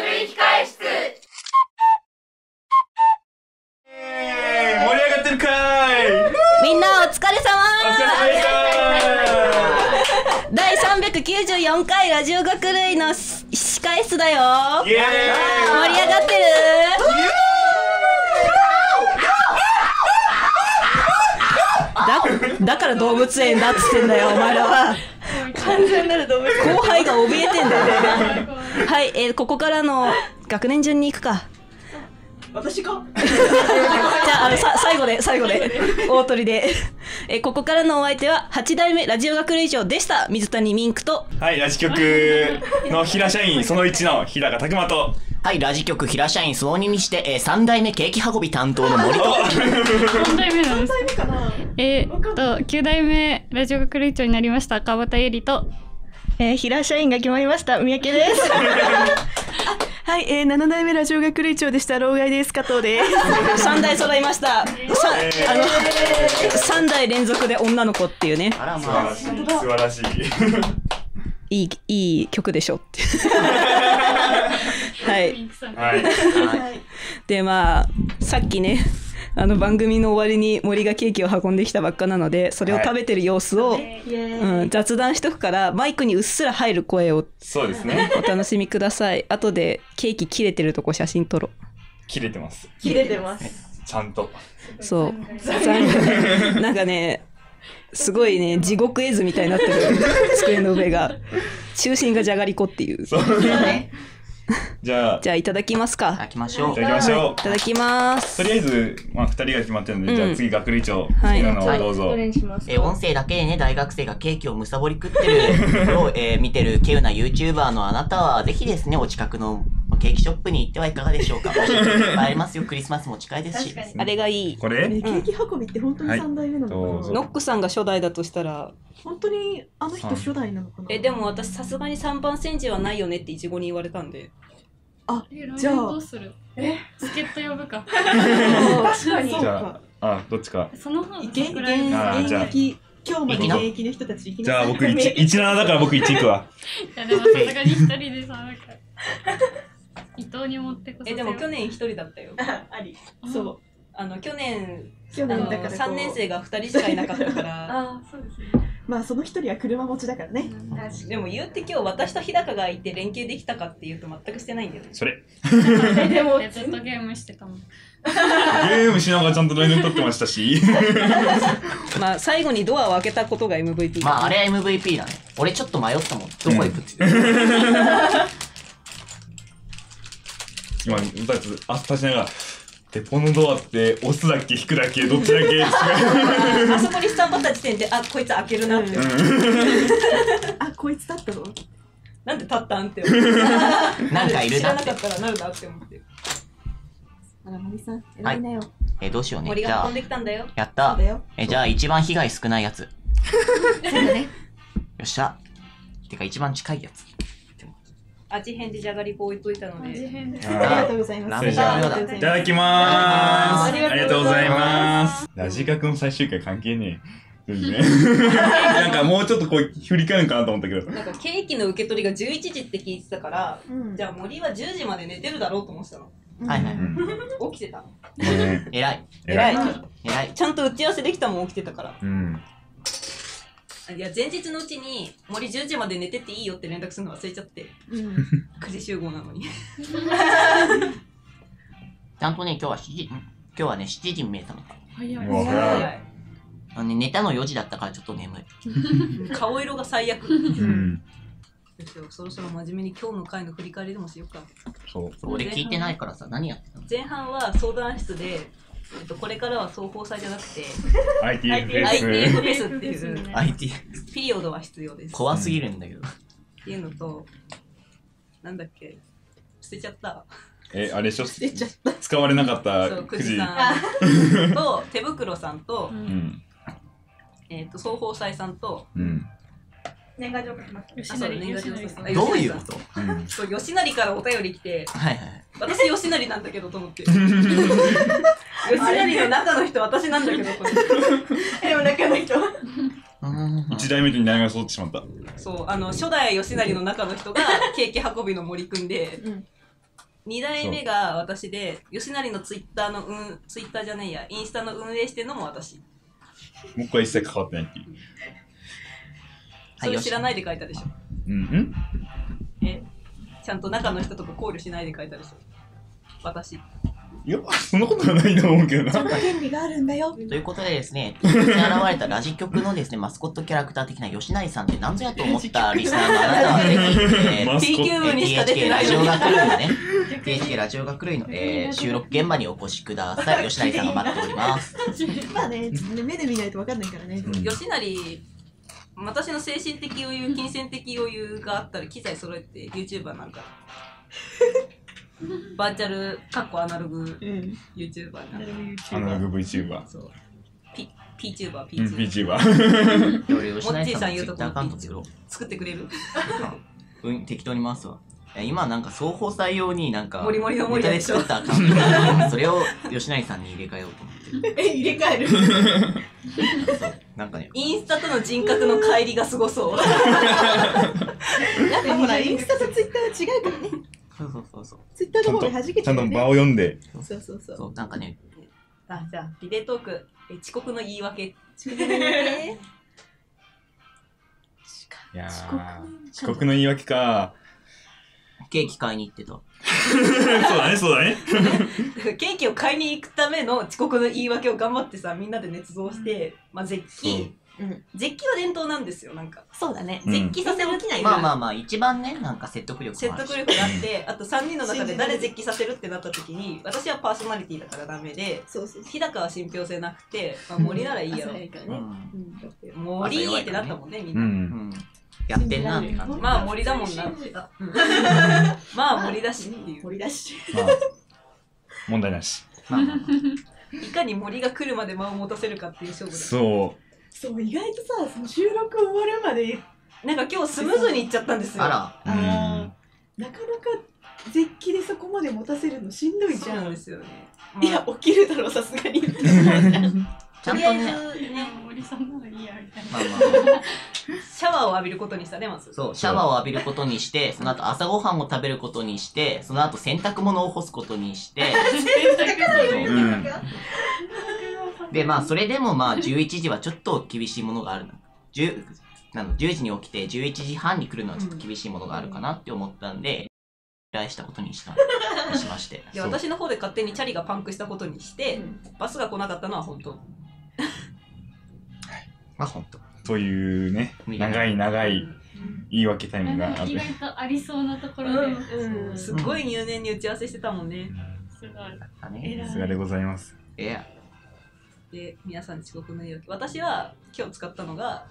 狂い控室えー盛り上がってるかーいみんなお疲れ様お疲れ様第394回ラジオ学類のし控室だよイエーイ盛り上がってるだだから動物園だっつってんだよお前らは完全なる動物後輩が怯えてんだよはい、えーここからの学年順に行くか。私が じゃああのさ最後で最後で大鳥で、えーここからのお相手は8代目ラジオ学類長でした。水谷ミンクと。はい、ラジ局の平社員その1の日高拓磨と。はい、ラジ局平社員その2にして、えー、3代目ケーキ運び担当の森と。4代目なんです。目かな？えー、っと、9代目ラジオ学類長になりました川端ゆりと、えー、平社員が決まりました。三宅です。はい、えー、7代目ラジオ学類長でした。老害です。加藤です。3代揃いました。さあの3代連続で女の子っていうね。あら素晴まらしい素晴らしい。いいいい曲でしょって はい。はい。あ。でまあさっきねあの番組の終わりに森がケーキを運んできたばっかなのでそれを食べてる様子を、うん、雑談しとくからマイクにうっすら入る声をそうですね。お楽しみください。後でケーキ切れてるとこ写真撮ろ切れてます。切れてます。ちゃんと。う。そうなんかねすごいね地獄絵図みたいになってる。机の上が。中心がじゃがりこっていう。そうじゃあ。いじゃあいただきますか。行きましょう。た。だきましょいただきます。うとりあえずまあ2人が決まってるので、うん。じゃあ次学類長はい。好きなのをどうぞ、えー音声だけでね、大学生がケーキをむさぼり食ってるところを、えー見てる稀有な YouTuber のあなたは、ぜひですね、お近くのケーキショップに行ってはいかがでしょうか？ありますよ。クリスマスも近いですし。あれがいい。これ、ねケーキ運びって本当に三代目なのかな、はいノックさんが初代だとしたら。本当にあの人初代なのかな？えでも私さすがに3番煎じはないよねってイチゴに言われたんで。じゃあ。どうする？え？助っ人呼ぶか。確かに。ああどっちか。その方が現役今日まで現役の人たち行きじゃあ僕一1 17だから僕1行くわいやでもさすがに一人でさ、なんか、伊藤に持ってこえでも去年1人だったよ。あり。そう。あの去年去年だからこう。3年生が2人しかいなかったから。ああ、そうですね。まあその一人は車持ちだからね。でも言うて今日私と日高がいて連携できたかっていうと全くしてないんだよね。それ。でも。ずっとゲームしてたもん。ゲームしながらちゃんと来年撮ってましたし。まあ最後にドアを開けたことが MVP まあ、あれは MVP だね。俺ちょっと迷ったもん。どこ行くって。今歌つあ立ちながら鉄砲のドアって押すだっけ引くだっけどっちだっけ？あそこにスタンバった時点であこいつ開けるなって。思う、あこいつだったの？なんで立ったんって なんかいる知らなかったらなるなって思って。あら森さん偉いなよ。えーどうしようね。じゃあ森が運ん、できたんだよ。やった。えーじゃあ一番被害少ないやつ。よっしゃ。てか一番近いやつ。味変でじゃがりこ置いといたので。味変で。ありがとうございます。いただきまーす。ありがとうございます。ラジカ君最終回関係ねえ。なんかもうちょっとこう振り返るのかなと思ったけど。なんかケーキの受け取りが11時って聞いてたからうん。じゃあ森は10時まで寝てるだろうと思ってたの。はいはい。うん。起きてたね偉い。偉い。偉い。ちゃんと打ち合わせできたもん起きてたから。うんいや前日のうちに森10時まで寝てっていいよって連絡するの忘れちゃって。うん。9時集合なのに。ちゃんとね、今日は7時、ん。今日はね、7時に見えた。のか。早い。もう早い。あのね、寝たの4時だったからちょっと眠い。顔色が最悪。うん。そろそろ真面目に今日の回の振り返りでもしようか。そう。俺聞いてないからさ、何やってたの？前半は相談室で、えっと、これからは双方祭じゃなくて ITF フェス。っていう ?IT、ピリオドは必要です。怖すぎるんだけど。っていうのとなんだっけ捨てちゃった。えあれでしょ？出ちゃった。使われなかったそうくじ。さんと手袋さんと,、うん。えっと双方祭さんとうん年賀状書きます。吉成、年賀状吉成さん。あ。どういうこと？うん。そう吉成からお便り来てはいはい。私吉成なんだけどと思って。吉成の中の人私なんだけどと思って。でも中の人。うん。一代目と二代目が揃ってしまった。そうあの初代吉成の中の人がケーキ運びの森くんで、うん。2代目が私で吉成のツイッターの運ツイッターじゃねえやインスタの運営してるのも私。もうこれ一切関わってないっていう。それ知らないで書いたでしょうんうんえちゃんと中の人とか考慮しないで書いたでしょ私いや、そんなことはないと思うけどな。権利があるんだよ。ということでですね、突然現れたラジ局のですね、マスコットキャラクター的な吉成さんって何ぞやと思ったリスナーのあなたはぜひ、えー THK ラジオないのに学類のね、THK ラジオ学類の、えー収録現場にお越しください。吉成さんが待っております。まあね、目で見ないとわかんないからね。うん吉成私の精神的余裕金銭的余裕があったら機材揃えて YouTuber なんか。バーチャルかっこアナログうん。YouTuber なアナログ VTuber。そう。ピ PTuber うん PTuber もっちーさん言うと Twitter アカウント作ろう。作ってくれる？うん、適当に回すわ。いや今なんか双方採用になんか、モリモリの森ネタでしょ作ったアカウンそれを吉成さんに入れ替えようと思って。る。え、入れ替える？なんかね、インスタとの人格の乖離がすごそうやっぱほら、インスタとツイッターは違うからね。そうそうそうそう。ツイッターの方が弾けちゃと場ちゃうんよね。を読んで。そうそうそう。そう、なんかね、あじゃあリレートークえ遅刻の言い訳 いや遅刻ー、遅刻の言い訳か。ケーキ買いに行ってた。そうだね、そうだね。ケーキを買いに行くための遅刻の言い訳を頑張ってさみんなで捏造して、まあ絶起うん。絶起は伝統なんですよなんかそうだね。うん絶起させる起きないまあまあまあ、一番ね、なんか説得力説もあるし得力があってあと3人の中で誰絶起させるってなった時に私はパーソナリティだからダメでそうそうそう。日高は信憑性なくて、まあ、森ならいいやろ朝早いからね。うん。森ってなったもんねみんな、うん。うん。やってんなって感じ。まあ森だもんなまあ森だしっていう掘り出し。まあ、問題なし。いかに森が来るまで間を持たせるかっていう勝負だそそう、意外とさ、その収録終わるまで、なんか今日スムーズにいっちゃったんですよあら。なかなか絶起でそこまで持たせるのしんどいじゃん。ですよね、いや、起きるだろう、さすがに。ちゃんととりあえね、ずね森さんならいいやみたいな。まあまあ、シャワーを浴びることにしたねまず。そう、シャワーを浴びることにして、その後朝ごはんを食べることにして、その後洗濯物を干すことにして、うん。で、まあ、それでもまあ、11時はちょっと厳しいものがあるな。10, なの10時に起きて11時半に来るのはちょっと厳しいものがあるかなって思ったんで、依頼したことにした、しまして。で私の方で勝手にチャリがパンクしたことにして、バスが来なかったのは本当。まあ、ほんと。というね、長い長い言い訳タイムがあって。意外とありそうなところで、うん。すっごい入念に打ち合わせしてたもんね、すごい。さすがでございます。いや、で皆さん遅刻の言い訳私は今日使ったのが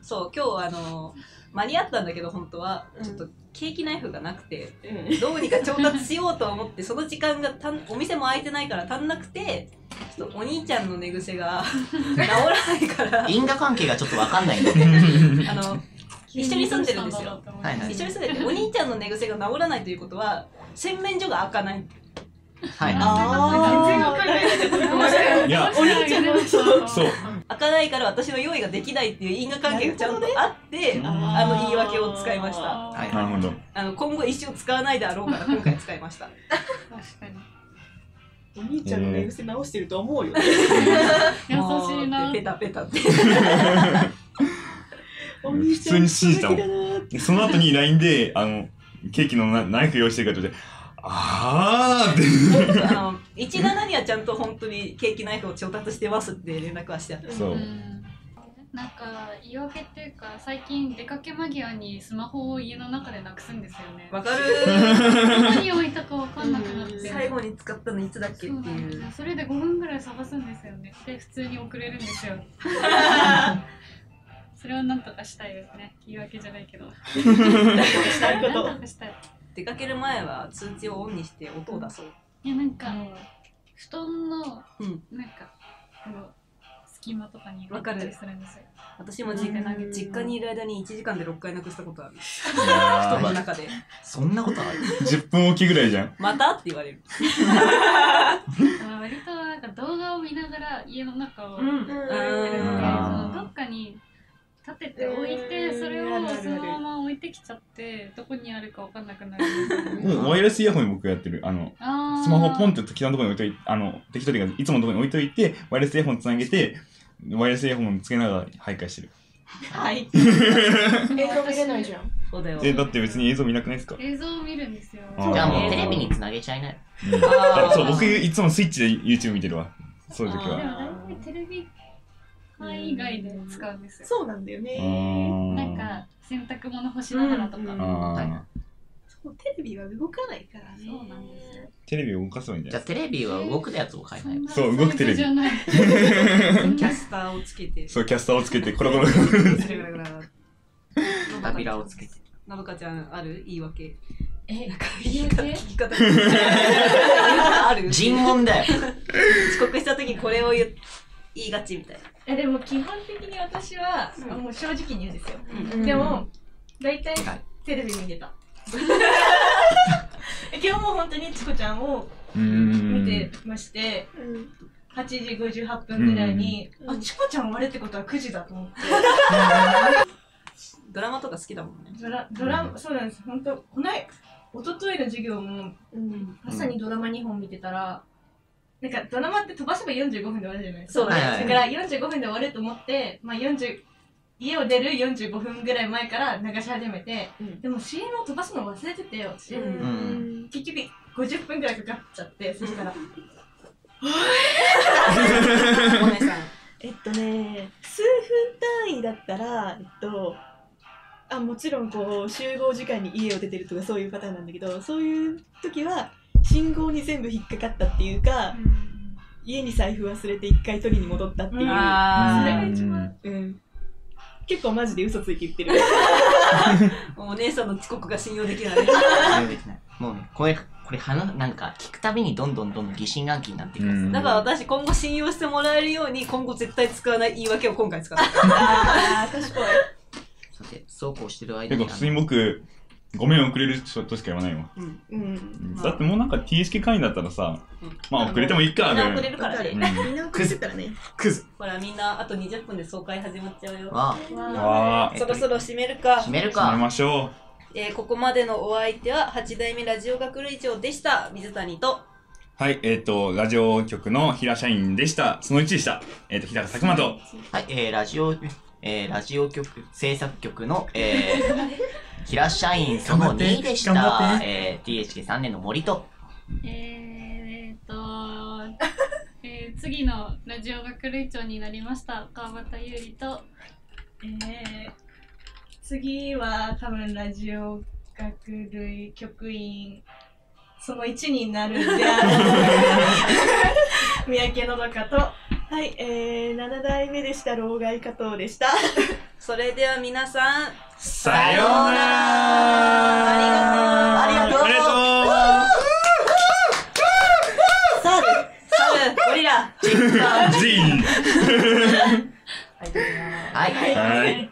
そう今日あの間に合ったんだけど本当は。うん。ちょっとケーキナイフがなくて。うん。どうにか調達しようと思ってその時間がたんお店も開いてないから足んなくてちょっとお兄ちゃんの寝癖が 治らないから。因果関係がちょっとわかんないんだけど。あの一緒に住んでるんですよ。はいはい。一緒に住んでてお兄ちゃんの寝癖が治らないということは洗面所が開かない。はい。はい。あーい。や、お兄ちゃんのそうそう。開かないから私の用意ができないっていう因果関係がちゃんとあって、なるほどねあの言い訳を使いました。はい。なるほど。あの今後一生使わないであろうから今回使いました。確かに。お兄ちゃんの寝癖直してると思うよね。優しいな。ペタペタって 普通に信じたもんその後に LINE で、あの、ケーキのナナイフ用意してるからってあーって。あの 17にはちゃんと本当にケーキナイフを調達してますって連絡はしてあったそう。んなんか言い訳っていうか最近出かけ間際にスマホを家の中でなくすんですよね。わかるどこに置いたかわかんなくなって。最後に使ったのいつだっけっていうそれで5分ぐらい探すんですよね。で普通に送れるんですよ。それをなんとかしたいですね。言い訳じゃないけど。したいことなんとかしたい。出かける前は通知をオンにして音を出そういやなんか、布団のうんなんかこの隙間とかに入ったりするんですよ。私も実うん。実家にいる間に1時間で6回なくしたことある。い布団やの中で。そんなことある？ー10分おきぐらいじゃん。「また?」って言われる。ま あ割となんか動画を見ながら家の中をうん。やってるので、どっかに立てて置いてうんそれをあるあるあるそのまま置いてきちゃってどこにあるかわかんなくなるもうワイヤレスイヤホンに僕やってる。あの、スマホポンって適当なところに置いといて、あの、適当にいつものところに置いといて、ワイヤレスイヤホンつなげて、ワイヤレスイヤホンつけながら徘徊してる。はい。映像見れないじゃん。そうだよえ、だって別に映像見なくないですか？映像を見るんですよあーじゃあもうテレビにつなげちゃいなよ。うんだからそう、僕いつもスイッチで YouTube 見てるわ。そういう時でもは。大体テレビ範囲以外で使うんですよそうなんだよあね。ーなんか洗濯物干しながらとか、ビは動かないからね。そうなんですよ。テレビを動かせばいいんじゃない？じゃあテレビは動くやつを買えない。んなそう動くテレビ。サイズじゃない。キャスターをつけて。そう、キャスターをつけて、コロコロ。それぐらいぐらい扉をつけて。なぶかちゃんある？言い訳。え言い訳？聞き方。ある？尋問だよ。遅刻した時にこれを言う言いがちみたいな。えでも基本的に私は、もう正直に言うんですよ、うん。でも大体はい。テレビ見てた。え 今日も本当にチコちゃんを。見てまして、うん。8時58分ぐらいに、うん。あチコちゃん終わるってことは9時だと思って。ドラマとか好きだもんね。ドラドラマそうなんです。本当こない一昨日の授業もうん。朝にドラマ2本見てたら、なんかドラマって飛ばせば45分で終わるじゃないですか。そうだねだから45分で終わると思って、まあ、40家を出る45分ぐらい前から流し始めて、うん。でも CM を飛ばすの忘れてて私、うん。結局50分ぐらいかかっちゃってそしたら。お姉さん。えっとね、数分単位だったら、えっと、あもちろんこう集合時間に家を出てるとかそういうパターンなんだけどそういう時は信号に全部引っかかったっていうか、家に財布忘れて一回取りに戻ったっていう、うん。あそれが一番。うん、結構マジで嘘ついて言ってる。お姉さんの遅刻が信用できない。信用できない。もうね、これ、これ、話、なんか、聞くたびにどんどんどんどん疑心暗鬼になってきます。うん。だから私今後信用してもらえるように今後絶対使わない言い訳を今回使った あー賢いさて、そうこうしてる間にてか、普通に僕、ごめん遅れる人としか言わないわ。うん。うん。だってもうなんか TSK 会員だったらさ、まあ遅れてもいいか、みんな遅れるからね。うん。みんな送ってたらね。クズ。ほらみんなあと20分で総会始まっちゃうよ。は、わあ、そろそろ締めるか。閉める閉めか。ましょえーここまでのお相手は8代目ラジオ学類長でした。水谷と。う。はい、えっ、と、ラジオ局の平社員でした。その1でした。えっ、と、日高佐久間と。はい、えー、ラジオ、えー、ラジオ局、制作局の、えー、平社員その2でした。えー、THK3 年の森と、えー、っと、えー、次のラジオ学類長になりました。川端優里と。えー、次は多分ラジオ学類局員その1になるんである 三宅のどかと。はい、えー、7代目でした。老害加藤でしたそれでは皆さんさようなら。ありがとう。ありがとう。サルサルゴリラ。ジーン はい。はい。